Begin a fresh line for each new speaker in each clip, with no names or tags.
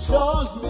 shows me.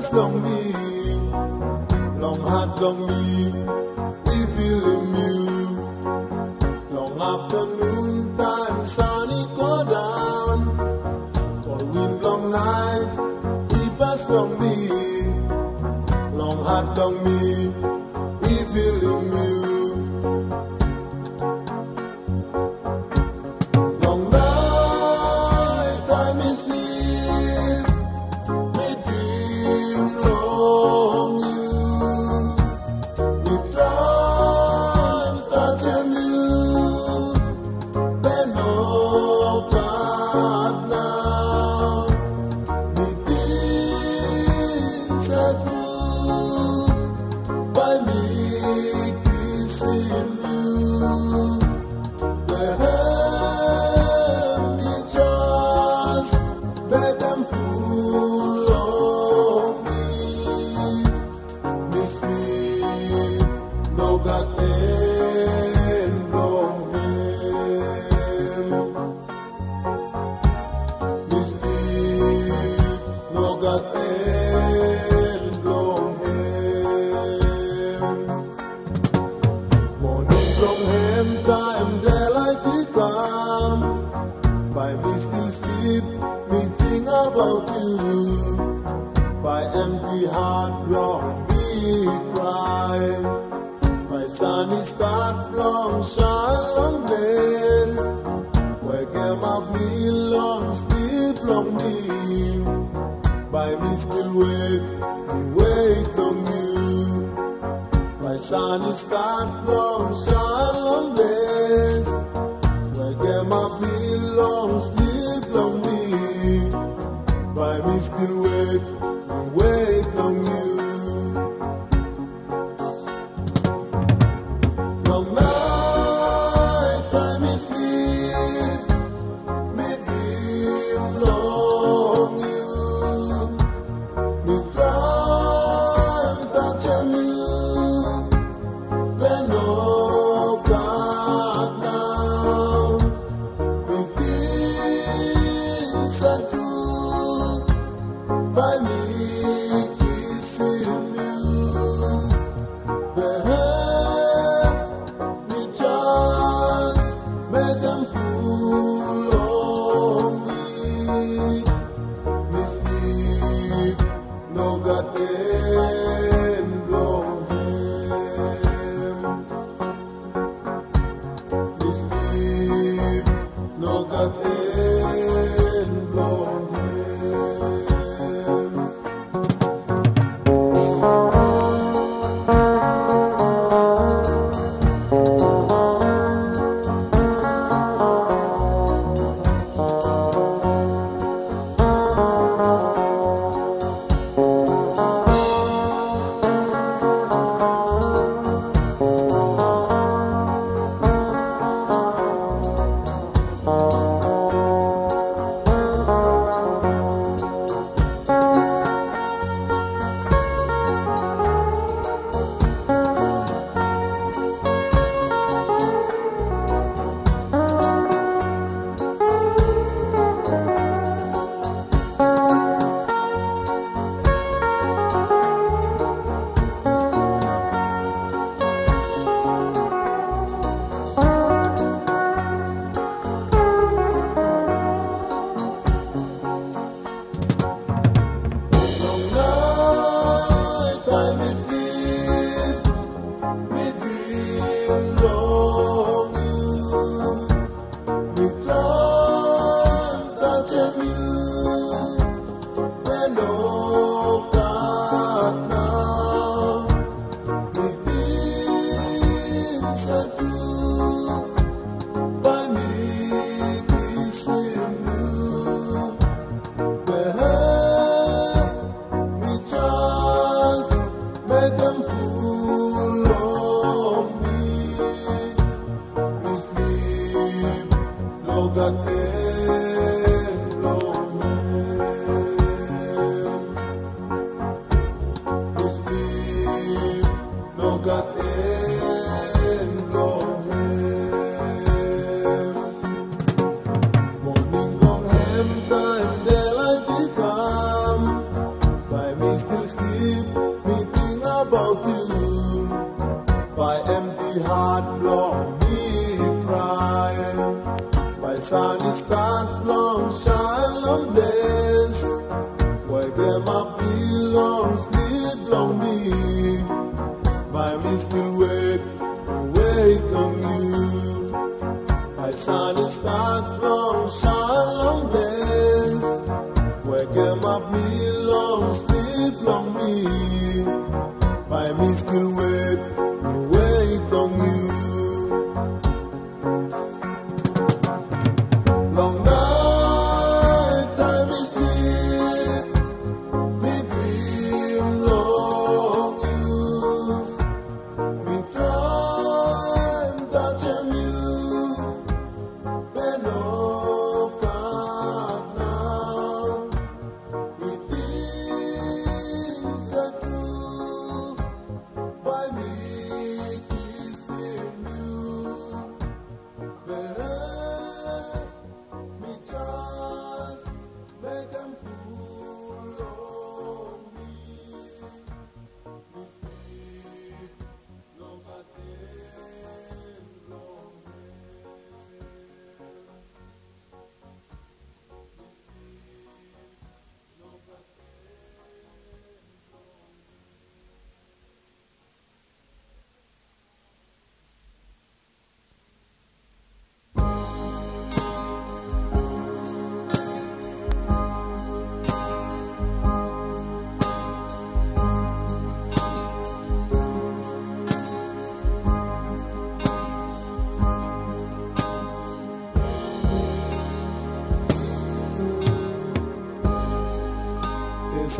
darkness long me, long hard long me. evil in immune. Long afternoon time, sunny go down, cold wind long night, deepest long me, long hard long me.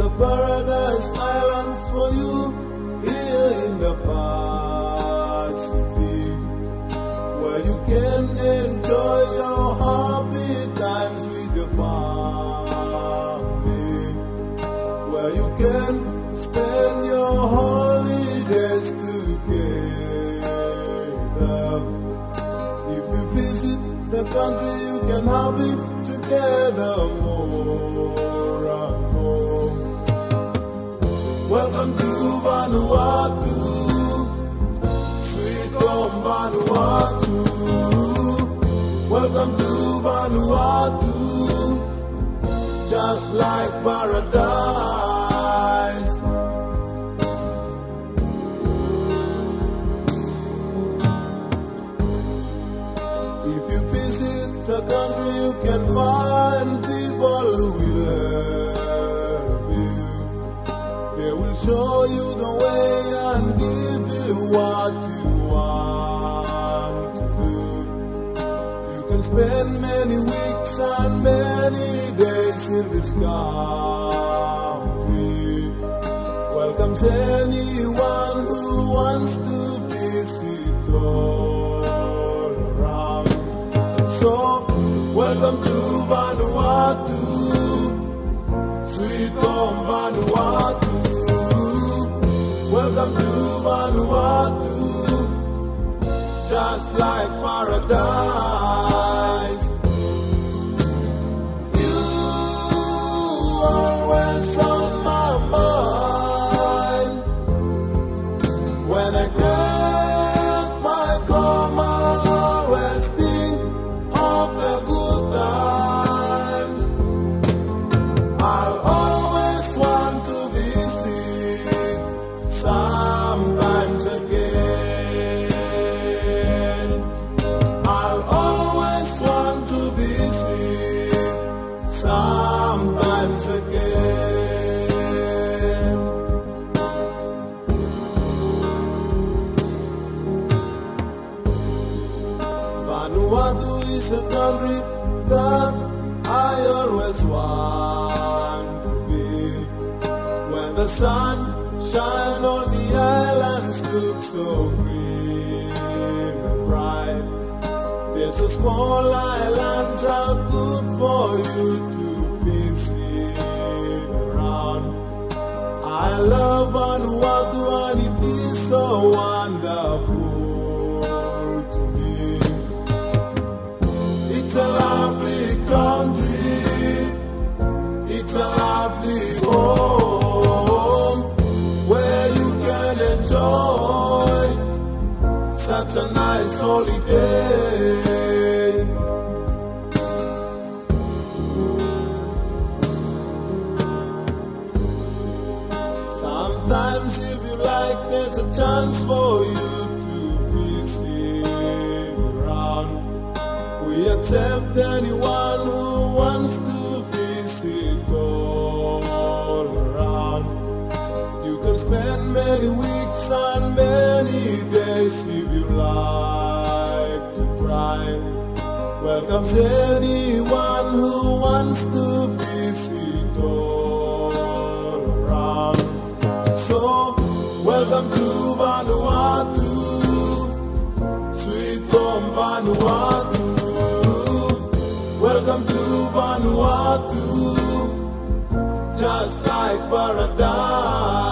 A paradise island for you like paradise. If you visit a country, you can find people who will help you. They will show you the way and give you what you want to do. You can spend many weeks and many days in this country. Welcomes anyone who wants to visit all around. So, welcome to Vanuatu, sweet home Vanuatu. Welcome to Vanuatu, just like paradise. Small island so good for you to visit around. I love Vanuatu and it is so wonderful to me. It's a lovely country. It's a lovely home where you can enjoy such a nice holiday. There's a chance for you to visit around. We accept anyone who wants to visit all around. You can spend many weeks and many days if you like to drive. Welcomes anyone who wants to visit Vanuatu. Welcome to Vanuatu, just like paradise.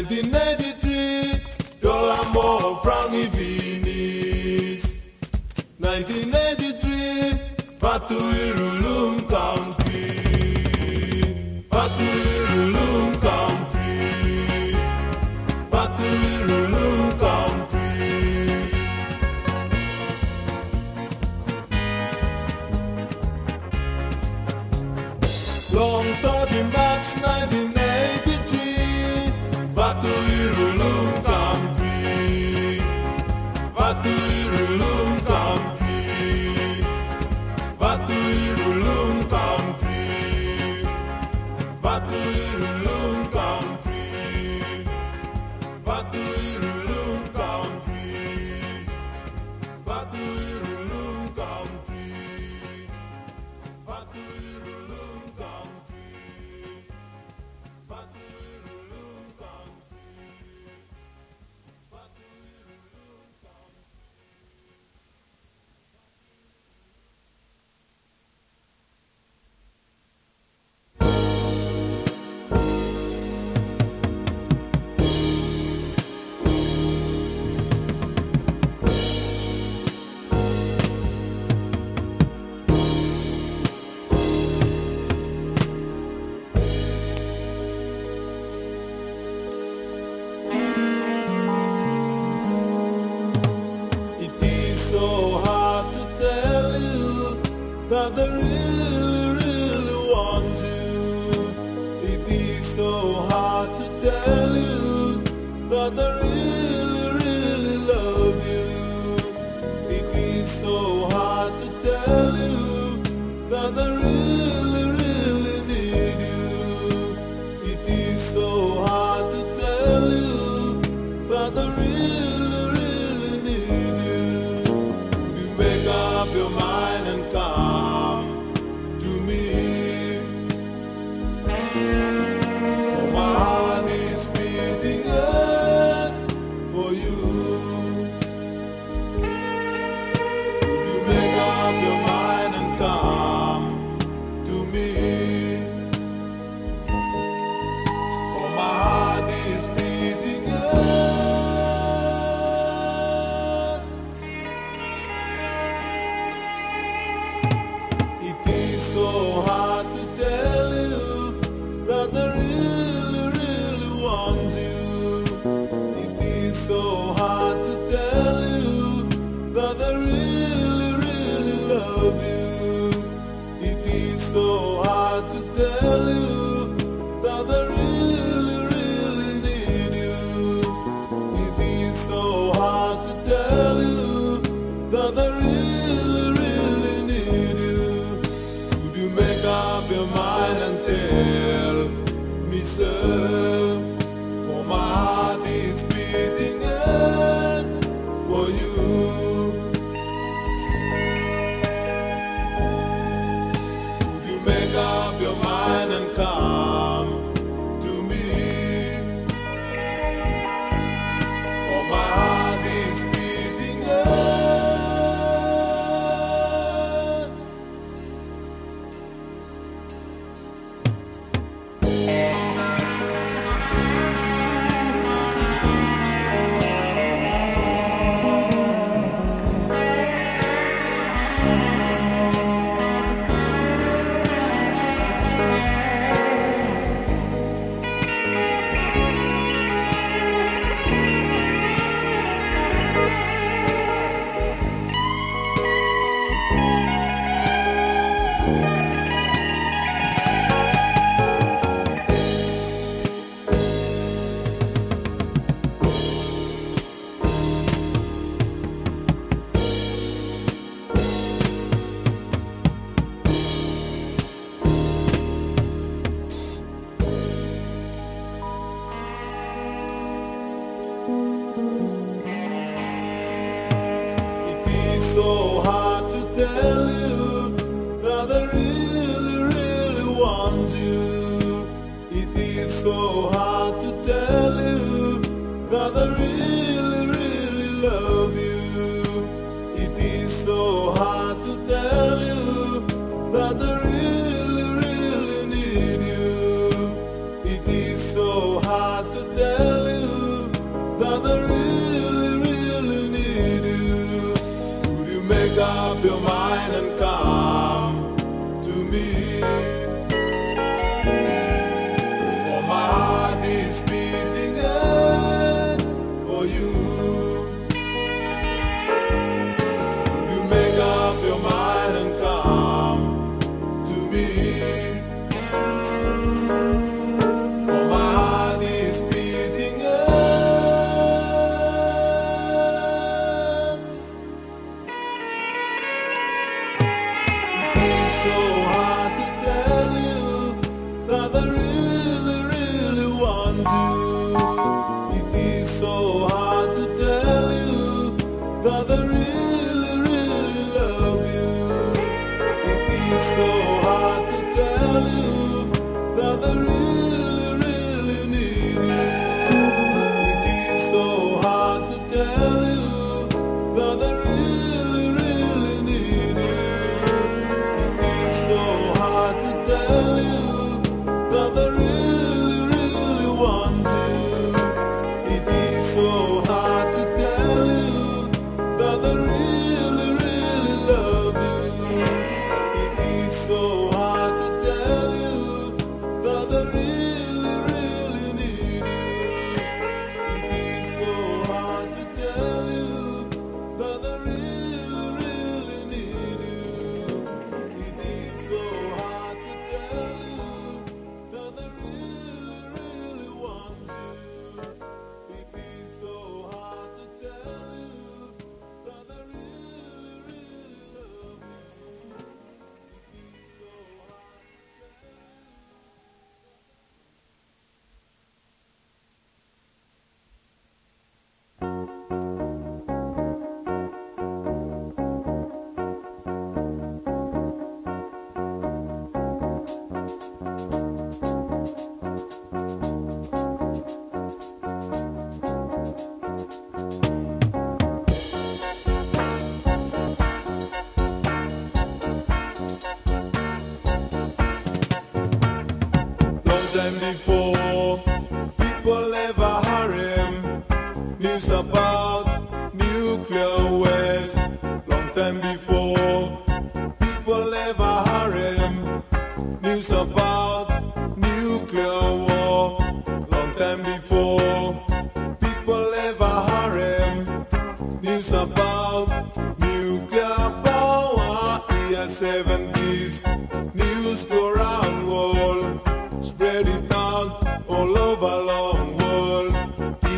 1983 dollar more frangi vinis 1983 fatu irulum county.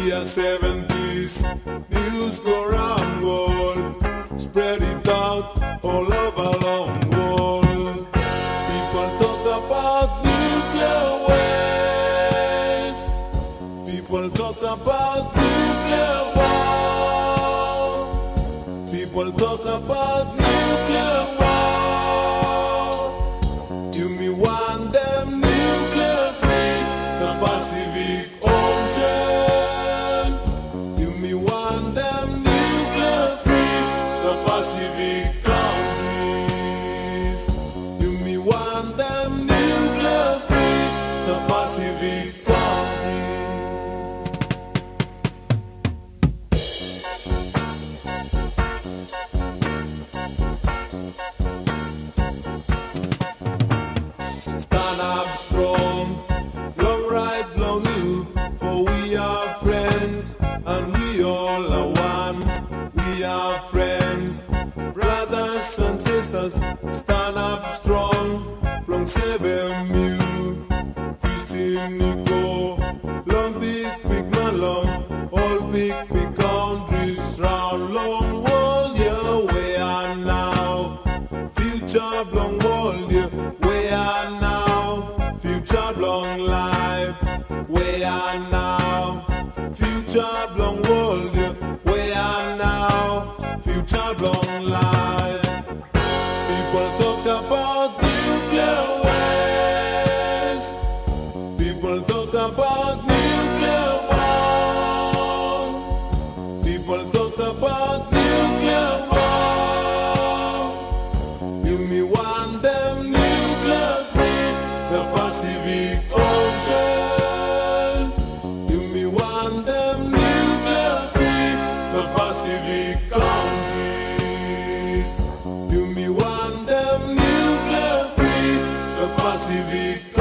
60 and 70s. News go round world, spread it out all over. civic.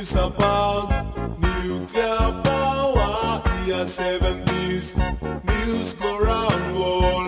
News about nuclear power. The 70s news go round. world.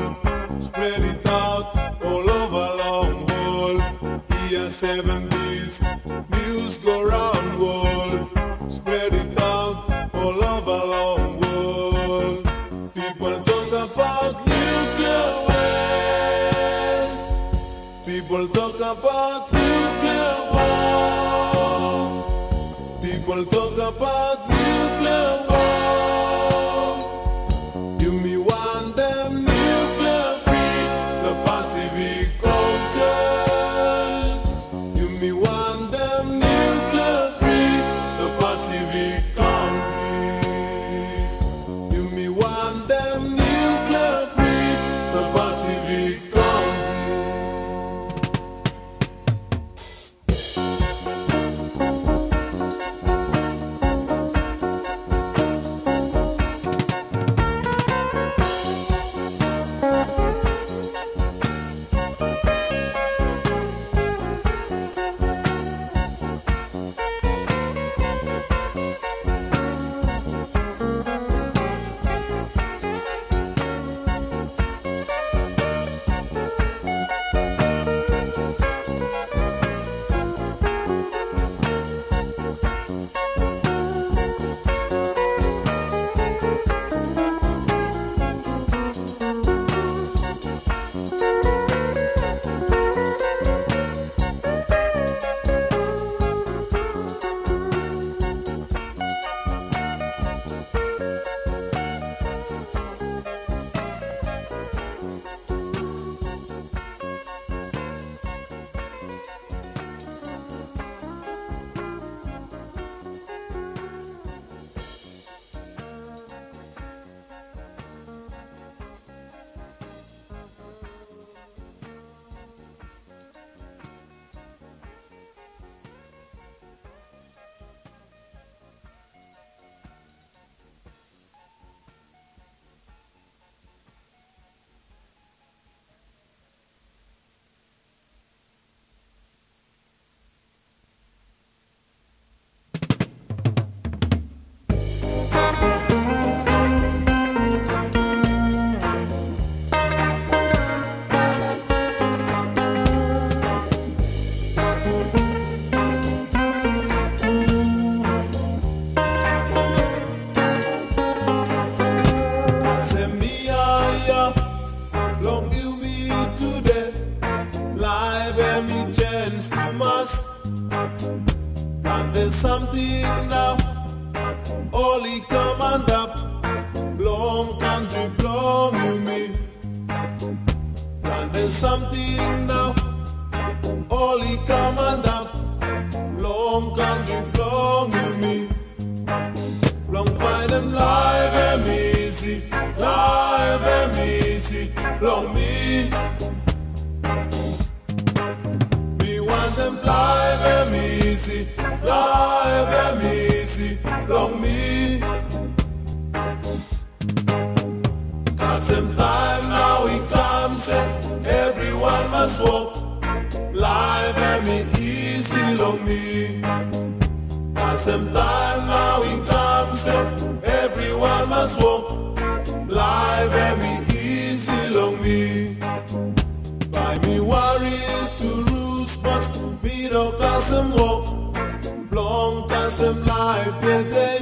Them life day.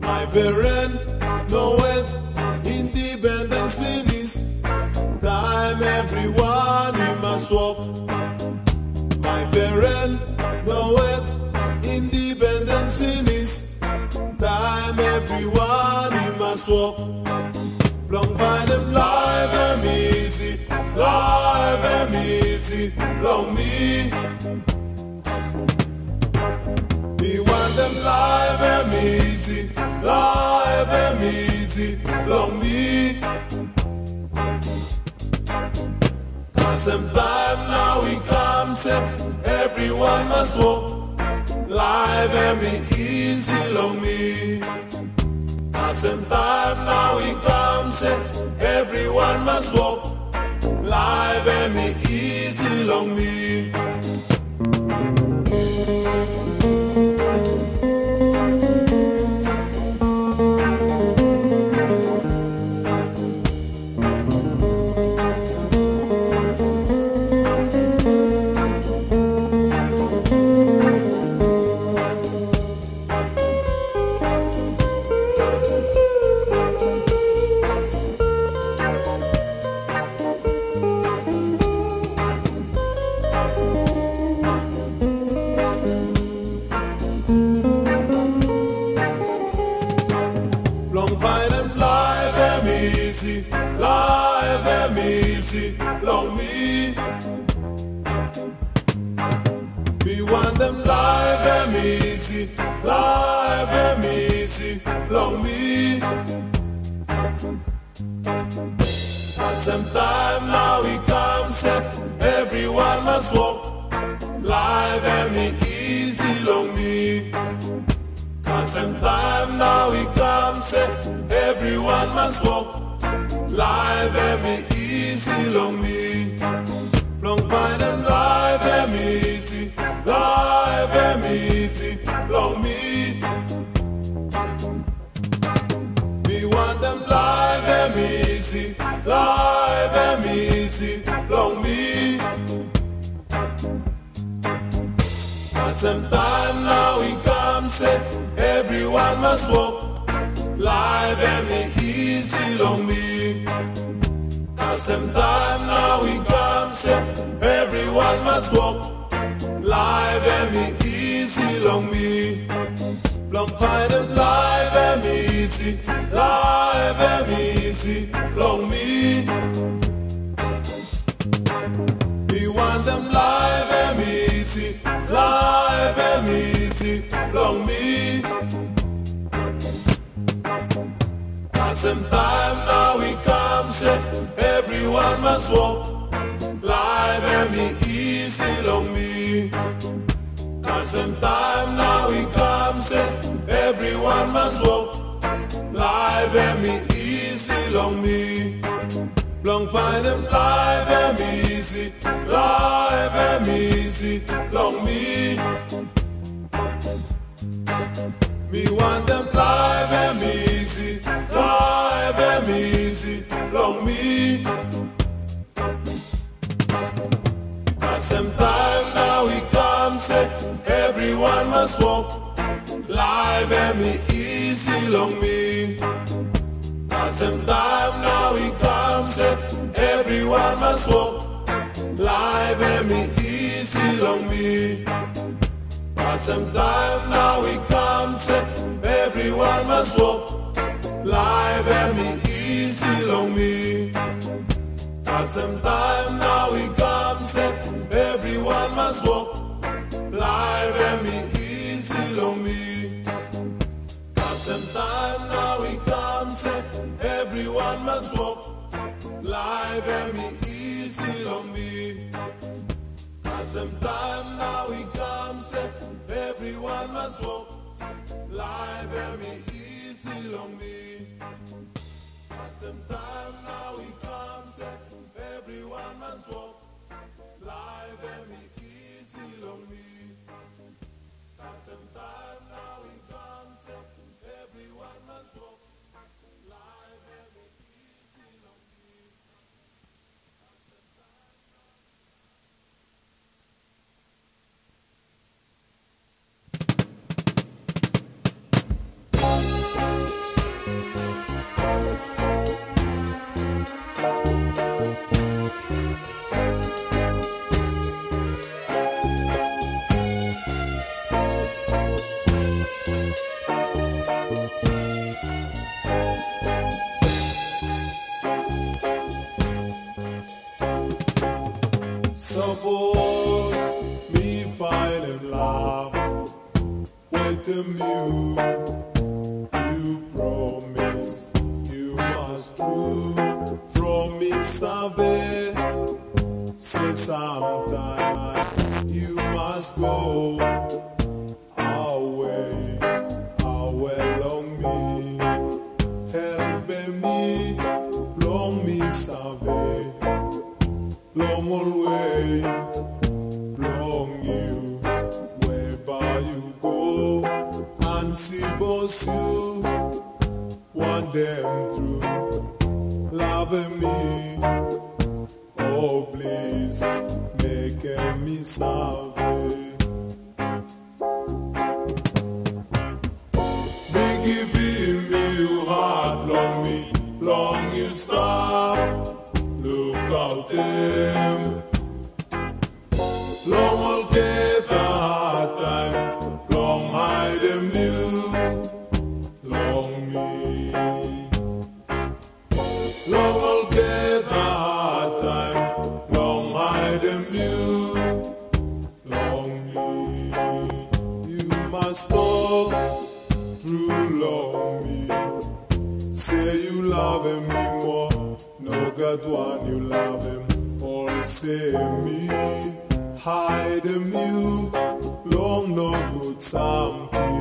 My parent, no it, independence finish. Time everyone in my walk. My parent, no it, independence finish. Time everyone in my walk. Long find them live and easy, live and easy, long. Me live and easy, long me. Them time now we come, say everyone must walk, live and easy, long me. Them time now we come, say everyone must walk, live and easy, long me. Easy, long me. Them time now we come, say eh, everyone must walk. Live and me easy, long me. Long find them live and me easy, live and me easy, long me. Me want them live and me easy, live Them time now we come, say eh, everyone must walk. Live and me easy, long me. Them time now we come, say eh, everyone must walk. Live and me easy, long me. Long find them live and easy, live and easy, long me. Want them live and easy, live and easy, long me. Cause them time now we come, say everyone must walk, live and easy, long me. Cause them time now we come, say everyone must walk, live and me easy, long me. Long find them live and easy, live and easy, long me. Me want them live and easy, live and easy, long me. Cause them time now we come, say everyone must walk, live and me easy, long me. Cause them time now we come, say everyone must walk, live and me easy, long me. Sometime now we come, say everyone must walk. Life and me easy on me. And sometime now we come, say everyone must walk. Life and me easy on me. And sometime now we come, say everyone must walk. Life and me And sometime now he comes, say everyone must walk. Life and me easy on me. And sometime now he comes, say everyone must walk. Life and me easy on me. And with the and see you, want them through, loving me, oh please, make me salve. Good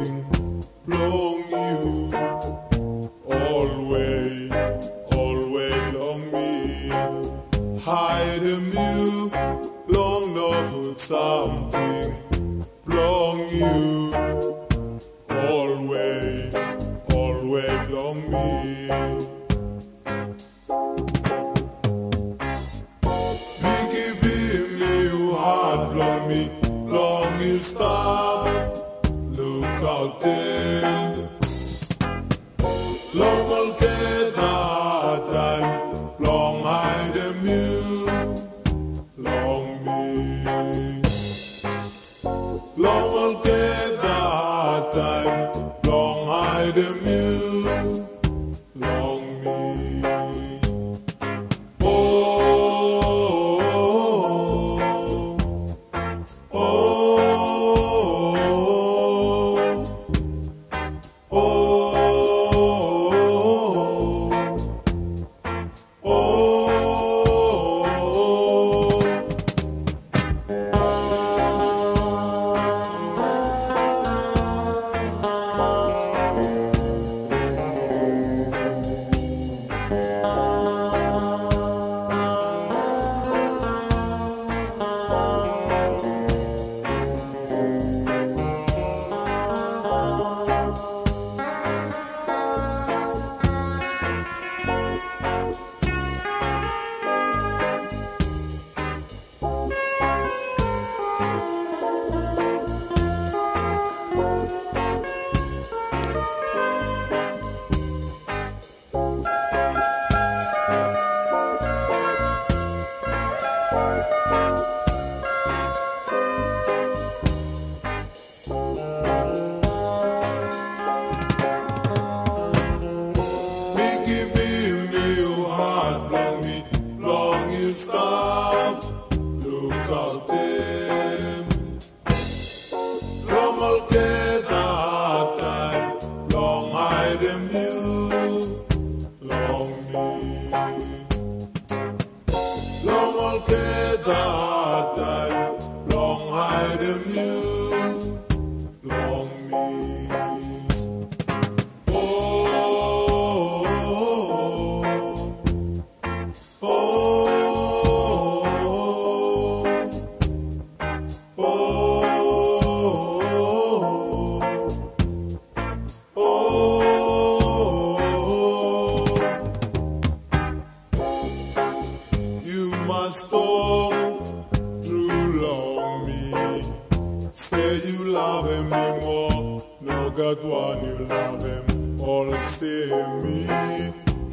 Got one, you love him. All see me,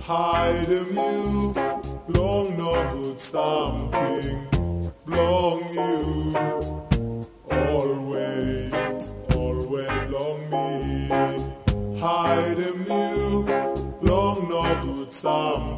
hide him you. Long no good something, long you. Always, always long me, hide him you. Long no good something.